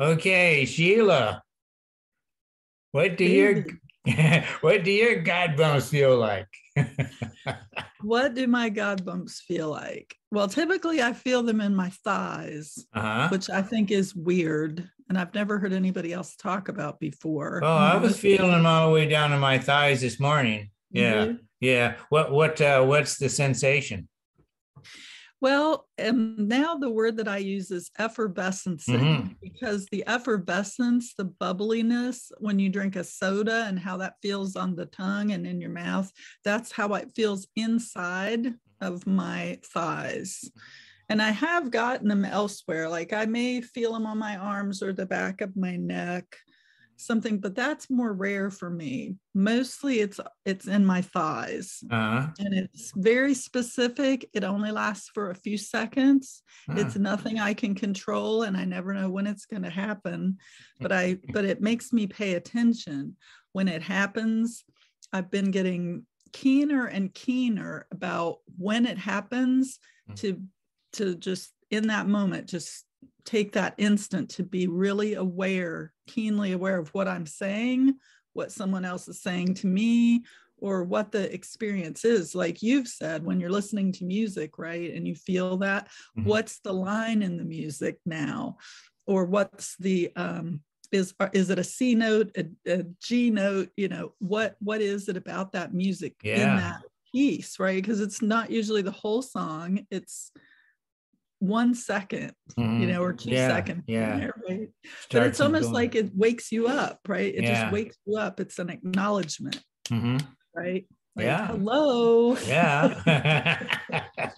Okay, Sheila. What do your what do your God bumps feel like? what do my God bumps feel like? Well, typically I feel them in my thighs, uh-huh. which I think is weird. And I've never heard anybody else talk about before. Oh, I was feeling them all the way down to my thighs this morning. Yeah. Mm-hmm. Yeah. What what uh what's the sensation? Well, and now the word that I use is effervescence mm-hmm. because the effervescence, the bubbliness when you drink a soda and how that feels on the tongue and in your mouth, that's how it feels inside of my thighs. And I have gotten them elsewhere. Like I may feel them on my arms or the back of my neck something but that's more rare for me mostly it's it's in my thighs uh-huh. and it's very specific it only lasts for a few seconds uh-huh. it's nothing i can control and i never know when it's going to happen but i but it makes me pay attention when it happens i've been getting keener and keener about when it happens mm-hmm. to to just in that moment just take that instant to be really aware, keenly aware of what I'm saying, what someone else is saying to me, or what the experience is. Like you've said, when you're listening to music, right, and you feel that, mm-hmm. what's the line in the music now? Or what's the, um, is, is it a C note, a, a G note? You know, what what is it about that music yeah. in that piece, right? Because it's not usually the whole song. It's one second, mm-hmm. you know, or two yeah, seconds. Yeah. There, right? But it's almost going. like it wakes you up, right? It yeah. just wakes you up. It's an acknowledgment, mm-hmm. right? Like, yeah. Hello. Yeah.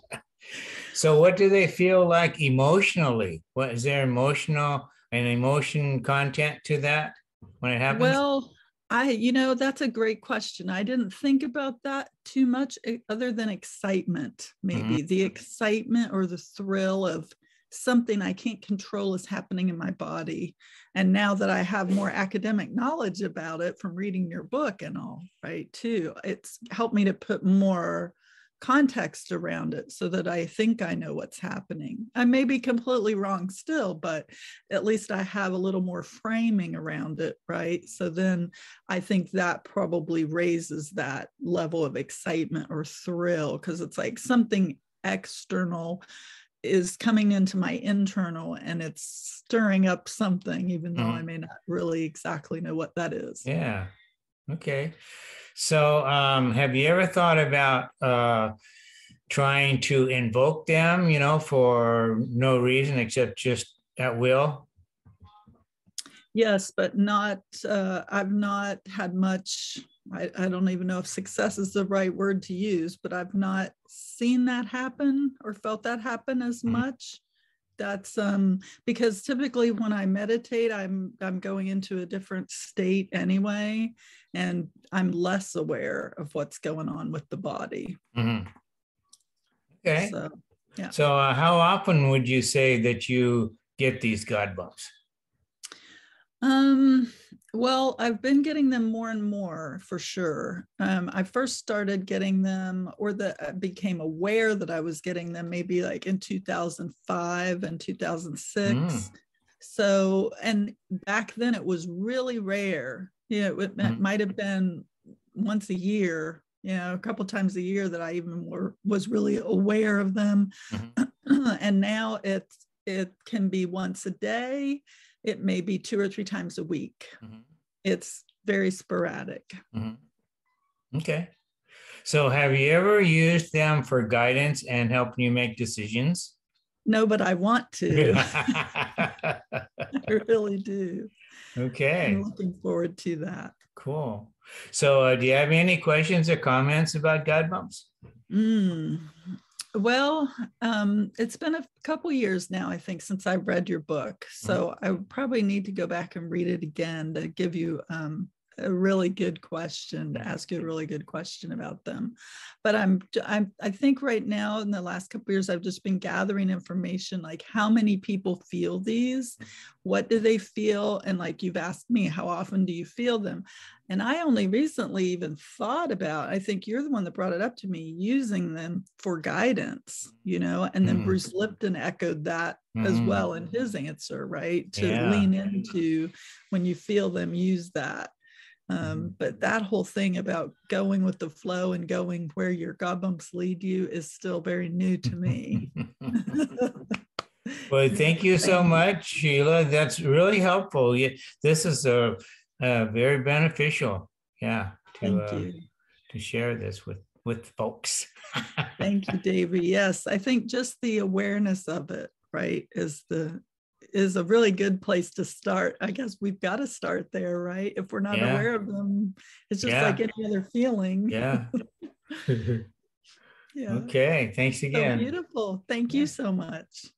so what do they feel like emotionally? What is there emotional and emotion content to that when it happens? Well, I, you know, that's a great question. I didn't think about that too much, eh, other than excitement, maybe mm-hmm. the excitement or the thrill of something I can't control is happening in my body. And now that I have more academic knowledge about it from reading your book and all, right, too, it's helped me to put more context around it so that I think I know what's happening. I may be completely wrong still, but at least I have a little more framing around it, right? So then I think that probably raises that level of excitement or thrill because it's like something external is coming into my internal and it's stirring up something, even though mm-hmm. I may not really exactly know what that is. Yeah. Okay. So, um, have you ever thought about uh, trying to invoke them, you know, for no reason except just at will? Yes, but not, uh, I've not had much, I, I don't even know if success is the right word to use, but I've not seen that happen or felt that happen as mm-hmm. much that's um because typically when i meditate i'm i'm going into a different state anyway and i'm less aware of what's going on with the body. Mm-hmm. okay. So yeah. So uh, how often would you say that you get these god bumps um well, I've been getting them more and more for sure. Um, I first started getting them, or that I became aware that I was getting them maybe like in 2005 and 2006. Mm. So, and back then it was really rare. You know, it, mm. might have been once a year, you know, a couple times a year that I even were, was really aware of them. Mm-hmm. and now it's, it can be once a day it may be two or three times a week. Mm-hmm. It's very sporadic. Mm-hmm. Okay. So, have you ever used them for guidance and helping you make decisions? No, but I want to. I really do. Okay. I'm looking forward to that. Cool. So, uh, do you have any questions or comments about God bumps? Mm, well, um, it's been a couple years now, I think, since I read your book. So mm-hmm. I probably need to go back and read it again to give you um, a really good question to ask you a really good question about them. But I'm I'm I think right now in the last couple years I've just been gathering information like how many people feel these, what do they feel, and like you've asked me how often do you feel them, and I only recently even thought about. I think you're the one that brought it up to me using them for guidance, you know, and then mm. Bruce Lipton echoed that mm. as well in his answer, right? To yeah. lean into when you feel them, use that. Um, mm-hmm. but that whole thing about going with the flow and going where your God bumps lead you is still very new to me. well, thank you so much, Sheila. That's really helpful. This is a, a very beneficial, yeah, to uh, to share this with with folks. thank you, David. Yes, I think just the awareness of it, right, is the is a really good place to start. I guess we've got to start there, right? If we're not yeah. aware of them, it's just yeah. like any other feeling. Yeah. yeah. Okay. Thanks again. So beautiful. Thank you so much.